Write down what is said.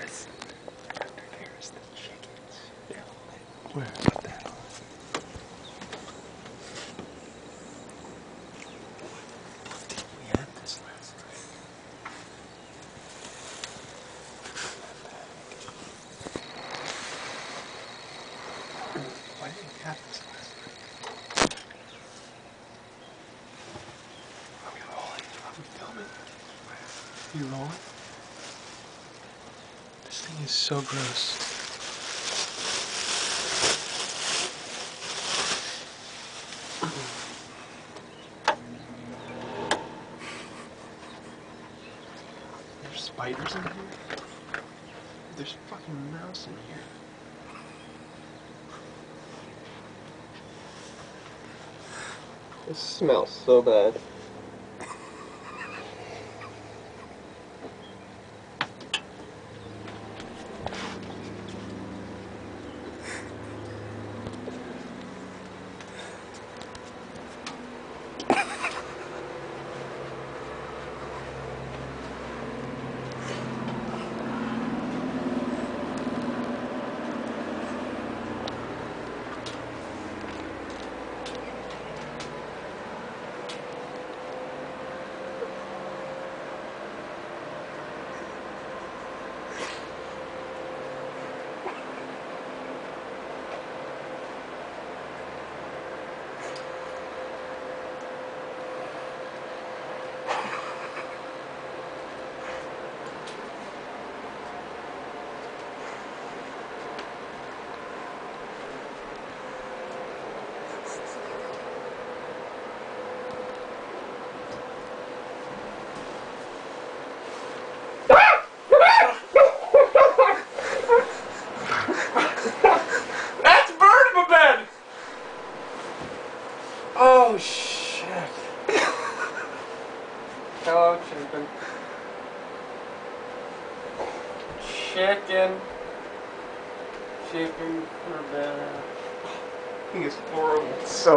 Is. Under the chickens. Yeah. Where? Put that on. We had this last night. Why didn't we have this last night? Are we rolling? Are we filming? You rolling? This thing is so gross. There's spiders in here. There's fucking mouse in here. This smells so bad. Oh shit. Hello, chicken. Chicken. Chicken for bed. He is horrible. So